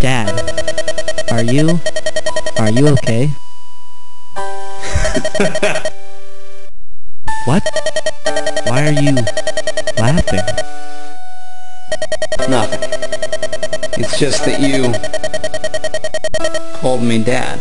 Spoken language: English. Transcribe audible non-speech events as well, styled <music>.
Dad, are you... are you okay? <laughs> what? Why are you laughing? Nothing. It's just that you called me dad.